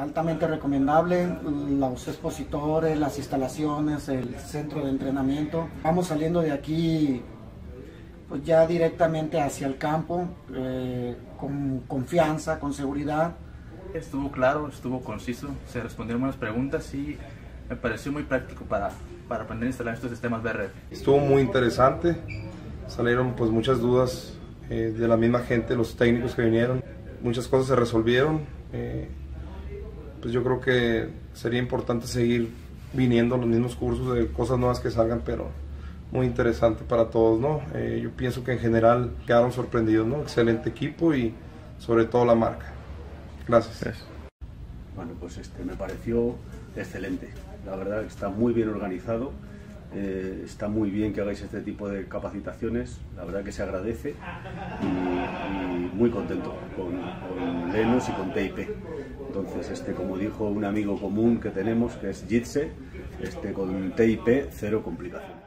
Altamente recomendable, los expositores, las instalaciones, el centro de entrenamiento. Vamos saliendo de aquí pues ya directamente hacia el campo, eh, con confianza, con seguridad. Estuvo claro, estuvo conciso, se respondieron buenas preguntas y me pareció muy práctico para, para aprender a instalar estos sistemas BRF. Estuvo muy interesante, salieron pues muchas dudas eh, de la misma gente, los técnicos que vinieron, muchas cosas se resolvieron. Eh, pues yo creo que sería importante seguir viniendo a los mismos cursos de cosas nuevas que salgan, pero muy interesante para todos, ¿no? Eh, yo pienso que en general quedaron sorprendidos, ¿no? Excelente equipo y sobre todo la marca. Gracias. Bueno, pues este me pareció excelente. La verdad que está muy bien organizado. Eh, está muy bien que hagáis este tipo de capacitaciones, la verdad que se agradece y, y muy contento con, con, Lenos y con TIP. Entonces, este, como dijo un amigo común que tenemos, que es Jitse, este, con TIP cero complicaciones.